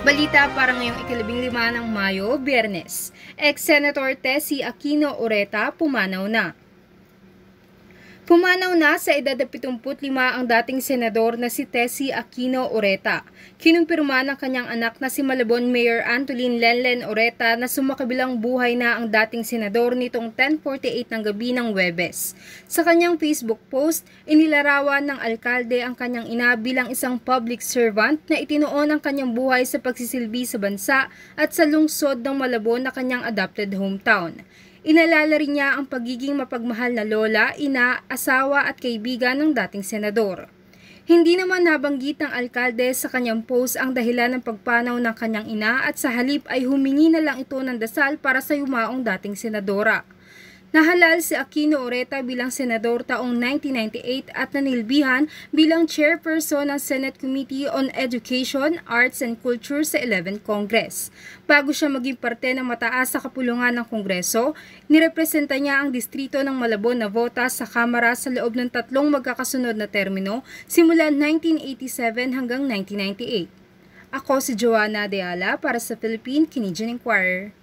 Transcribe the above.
Balita para ngayong ikalabing lima ng Mayo, Biyernes. Ex-Senator Tessie Aquino Oreta pumanaw na. Pumanaw na sa edad na 75 ang dating senador na si Tessie Aquino Oreta. Kinumpirma ng kanyang anak na si Malabon Mayor Antolin Lenlen Oreta na sumakabilang buhay na ang dating senador nitong 10.48 ng gabi ng Webes. Sa kanyang Facebook post, inilarawan ng alkalde ang kanyang ina bilang isang public servant na itinuon ang kanyang buhay sa pagsisilbi sa bansa at sa lungsod ng Malabon na kanyang adopted hometown. Inalala rin niya ang pagiging mapagmahal na lola, ina, asawa at kaibigan ng dating senador. Hindi naman nabanggit ng alkalde sa kanyang post ang dahilan ng pagpanaw ng kanyang ina at sa halip ay humingi na lang ito ng dasal para sa yumaong dating senadora. Nahalal si Aquino Oreta bilang senador taong 1998 at nanilbihan bilang chairperson ng Senate Committee on Education, Arts and Culture sa 11th Congress. Bago siya maging parte ng mataas sa kapulungan ng Kongreso, nirepresenta niya ang distrito ng Malabon na vota sa Kamara sa loob ng tatlong magkakasunod na termino simula 1987 hanggang 1998. Ako si Joanna Deala para sa Philippine Canadian Inquirer.